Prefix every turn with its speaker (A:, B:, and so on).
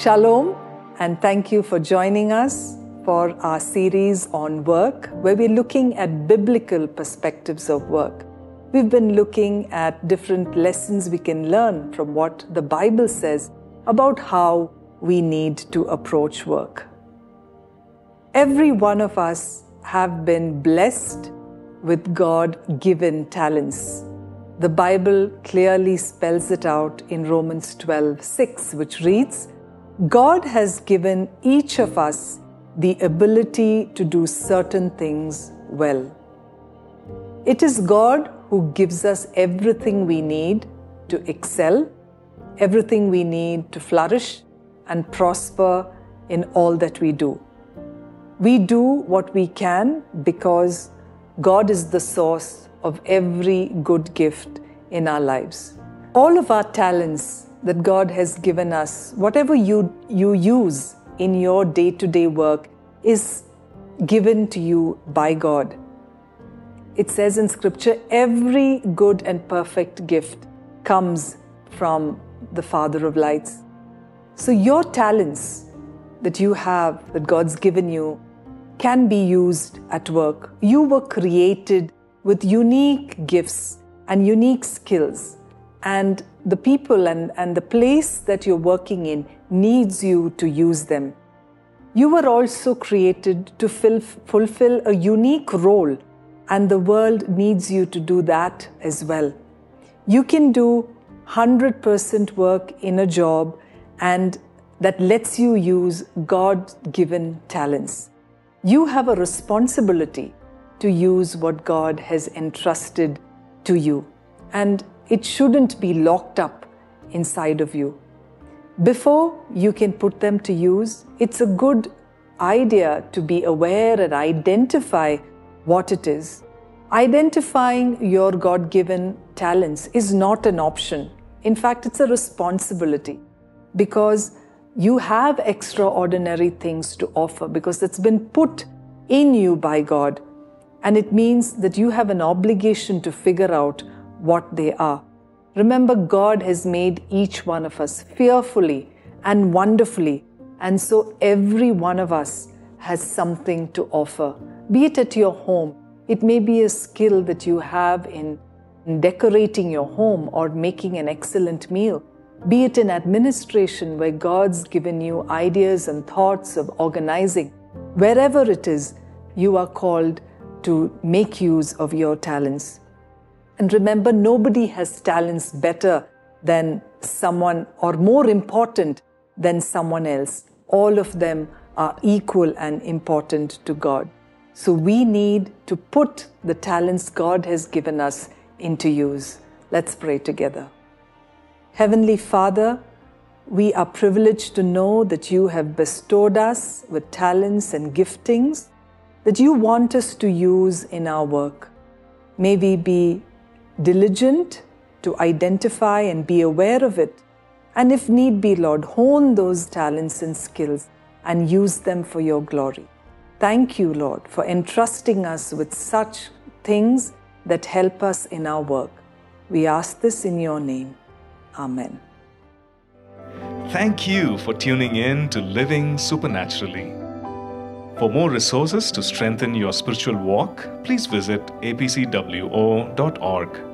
A: Shalom, and thank you for joining us for our series on work, where we're looking at biblical perspectives of work. We've been looking at different lessons we can learn from what the Bible says about how we need to approach work. Every one of us have been blessed with God given talents. The Bible clearly spells it out in Romans 12 6, which reads, God has given each of us the ability to do certain things well. It is God who gives us everything we need to excel, everything we need to flourish and prosper in all that we do. We do what we can because God is the source of every good gift in our lives. All of our talents that God has given us, whatever you, you use in your day to day work, is given to you by God. It says in Scripture, every good and perfect gift comes from the Father of lights. So, your talents that you have, that God's given you, can be used at work. You were created with unique gifts and unique skills, and the people and, and the place that you're working in needs you to use them. You were also created to fill, fulfill a unique role, and the world needs you to do that as well. You can do 100% work in a job, and that lets you use God given talents. You have a responsibility to use what God has entrusted to you, and it shouldn't be locked up inside of you. Before you can put them to use, it's a good idea to be aware and identify what it is. Identifying your God given talents is not an option. In fact, it's a responsibility because you have extraordinary things to offer because it's been put in you by God. And it means that you have an obligation to figure out what they are. Remember, God has made each one of us fearfully and wonderfully. And so every one of us has something to offer, be it at your home. It may be a skill that you have in decorating your home or making an excellent meal be it in administration where God's given you ideas and thoughts of organizing, wherever it is, you are called to make use of your talents. And remember, nobody has talents better than someone or more important than someone else. All of them are equal and important to God. So we need to put the talents God has given us into use. Let's pray together. Heavenly Father, we are privileged to know that you have bestowed us with talents and giftings that you want us to use in our work. May we be diligent to identify and be aware of it, and if need be, Lord, hone those talents and skills and use them for your glory. Thank you, Lord, for entrusting us with such things that help us in our work. We ask this in your name. Amen.
B: Thank you for tuning in to Living Supernaturally. For more resources to strengthen your spiritual walk, please visit apcwo.org.